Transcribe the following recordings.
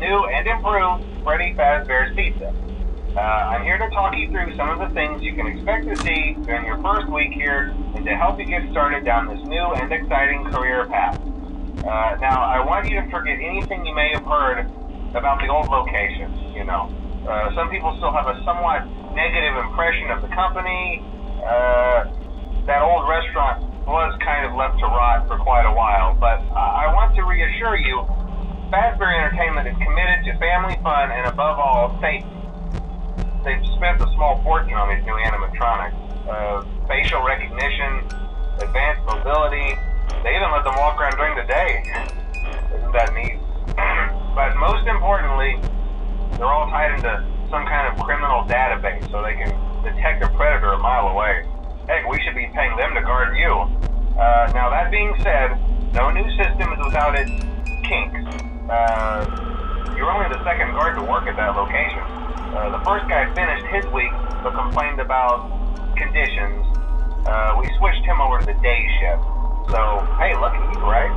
and improve Freddy Fazbear's Pizza. Uh, I'm here to talk you through some of the things you can expect to see during your first week here and to help you get started down this new and exciting career path. Uh, now, I want you to forget anything you may have heard about the old location, you know. Uh, some people still have a somewhat negative impression of the company. Uh, that old restaurant was kind of left to rot for quite a while, but I want to reassure you, Fazbear Entertainment is committed to family fun and above all, safety they've spent a small fortune on these new animatronics. Uh, facial recognition, advanced mobility. They even let them walk around during the day. Isn't that neat? but most importantly, they're all tied into some kind of criminal database so they can detect a predator a mile away. Heck, we should be paying them to guard you. Uh, now, that being said, no new system is without its kinks. Uh, you're only the second guard to work at that location. Uh, the first guy finished his week but complained about conditions. Uh, we switched him over to the day shift. So, hey, lucky you, right?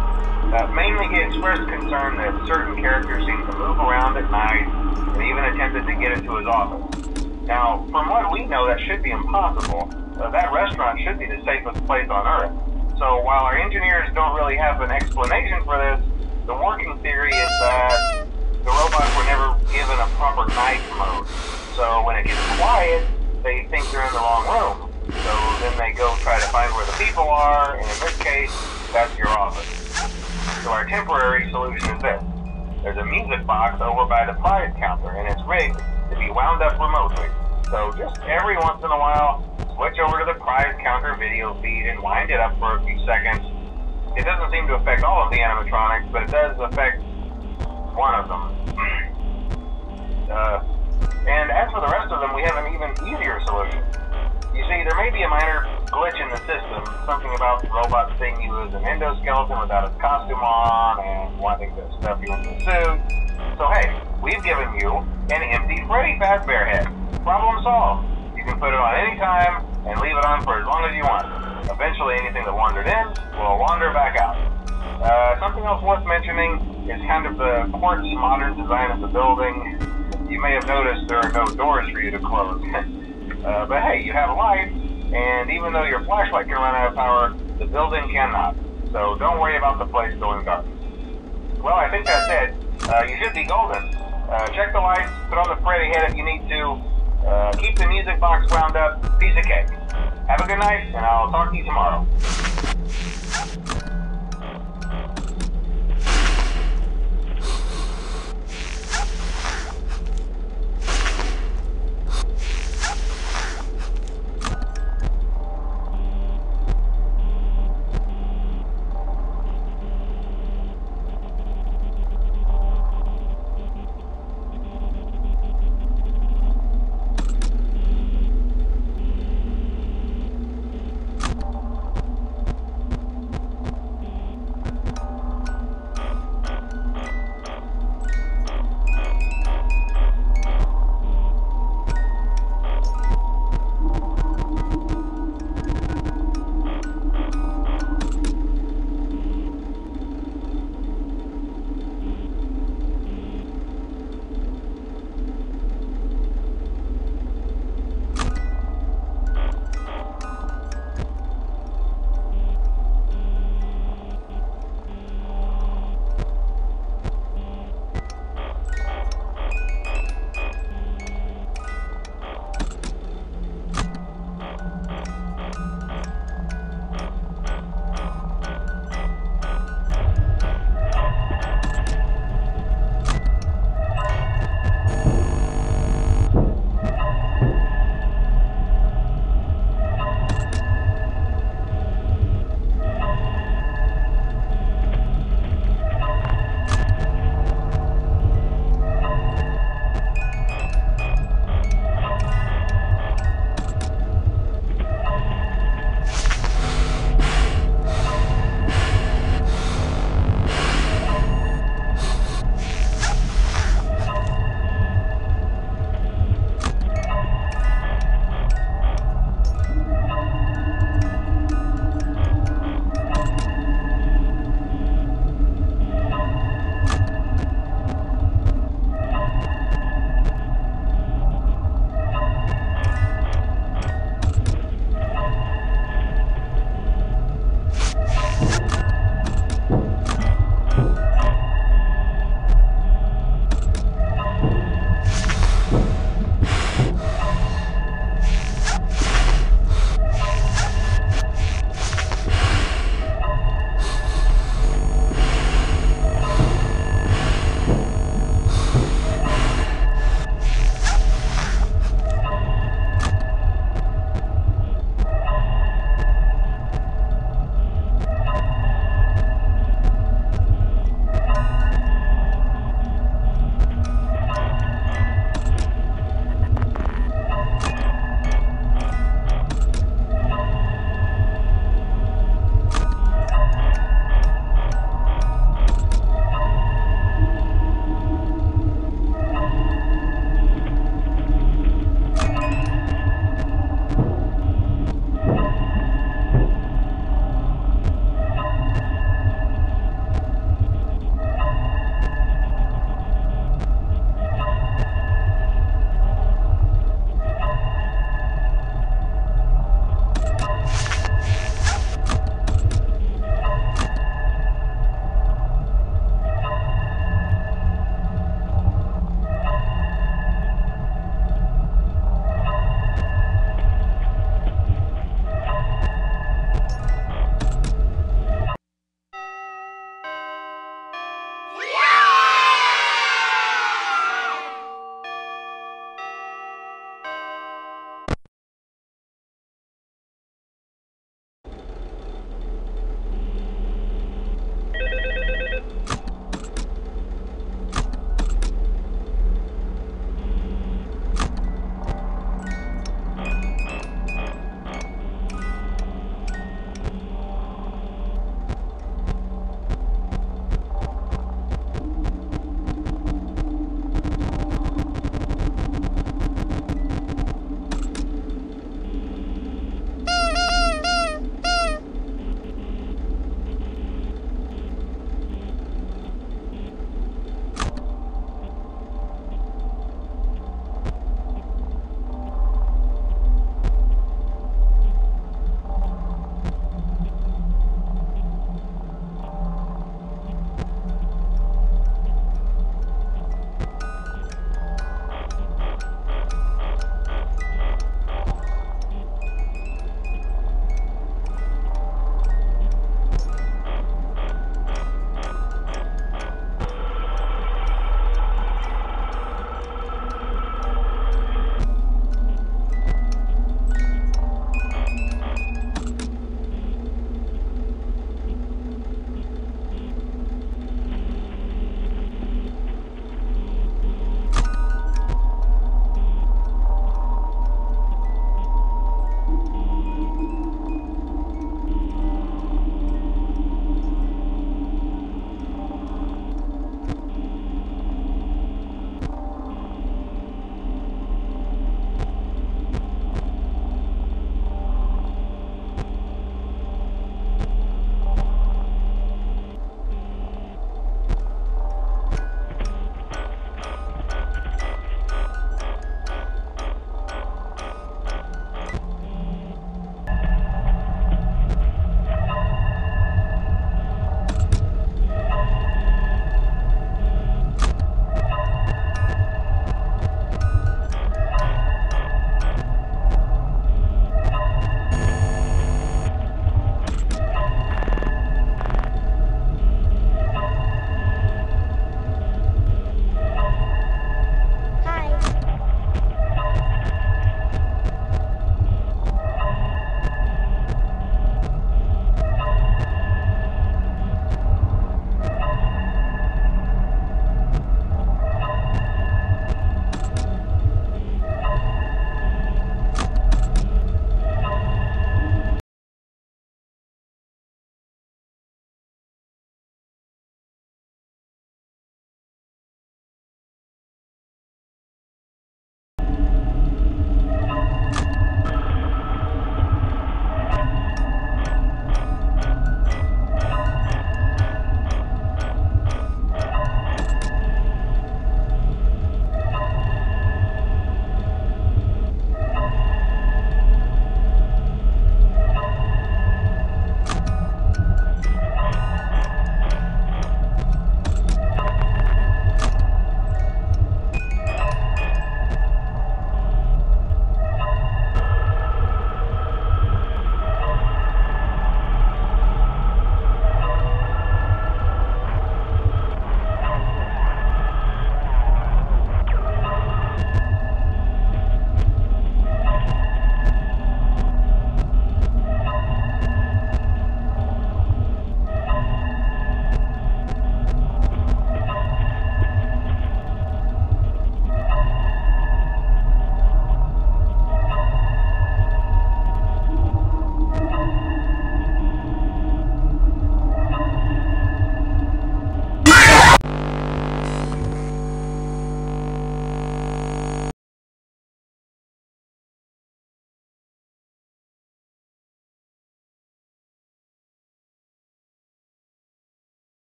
Uh, mainly he expressed concern that certain characters seemed to move around at night and even attempted to get into his office. Now, from what we know, that should be impossible. Uh, that restaurant should be the safest place on Earth. So while our engineers don't really have an explanation for this, the working theory is that the robots were never given a proper night mode. So when it gets quiet, they think they're in the wrong room. So then they go try to find where the people are, and in this case, that's your office. So our temporary solution is this. There's a music box over by the prize counter, and it's rigged to be wound up remotely. So just every once in a while, switch over to the prize counter video feed and wind it up for a few seconds. It doesn't seem to affect all of the animatronics, but it does affect one of them. Uh, and as for the rest of them, we have an even easier solution. You see, there may be a minor glitch in the system, something about the robot seeing you as an endoskeleton without its costume on and wanting to stuff you into a suit. So hey, we've given you an empty Freddy Fazbear head. Problem solved. You can put it on any time and leave it on for as long as you want. Eventually, anything that wandered in will wander back out. Uh, something else worth mentioning is kind of the quartz modern design of the building. You may have noticed there are no doors for you to close. uh, but hey, you have a light, and even though your flashlight can run out of power, the building cannot. So don't worry about the place going dark. Well, I think that's it. Uh, you should be golden. Uh, check the lights, put on the Freddy head if you need to. Uh, keep the music box wound up. Piece of cake. Have a good night, and I'll talk to you tomorrow.